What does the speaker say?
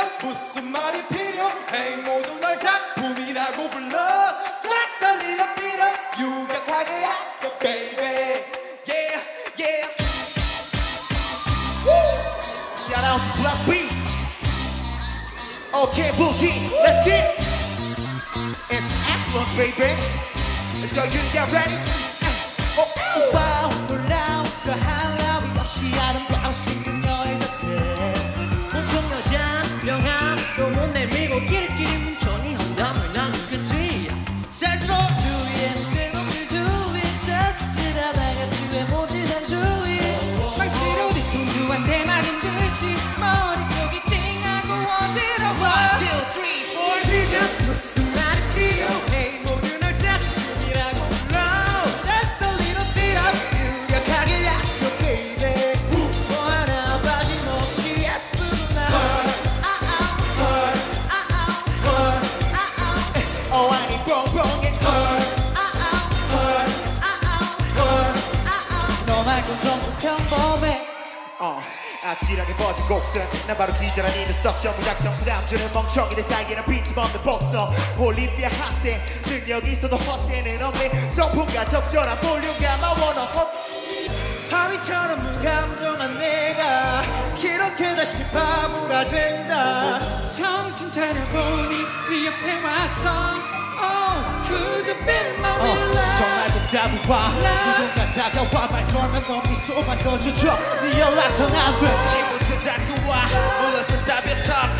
just 무슨 말이 필요해 모두 널 작품이라고 불러 Just a little bit of 유격하게 할게 baby Yeah yeah Shout out to Black B. Okay, Booty, let's get it. It's excellent, baby. So you get ready? 어, 오빠 놀라운 더할 나위 없이 아름다우신 그 평범해 어, 아찔하게 버진 곡선. 난 바로 기절한 이는 석션 무작정 부담 주는 멍청이들 사이에는 빈틈없는 복선 올림피아 하세 능력 있어도 허세는 없네. 성품과 적절한 볼륨감 I wanna 헛. 바위처럼 무감정한 내가 이렇게 다시 바보가 된다. 정신 차려보니 네 옆에 왔어 어 그저 빛나 밀 복잡해봐 누군가 다가와 말 걸면 너 미소만 던져줘 네 연락 전화돼. 지금부터 자꾸 와. 불러서 사벼 talk her uh, her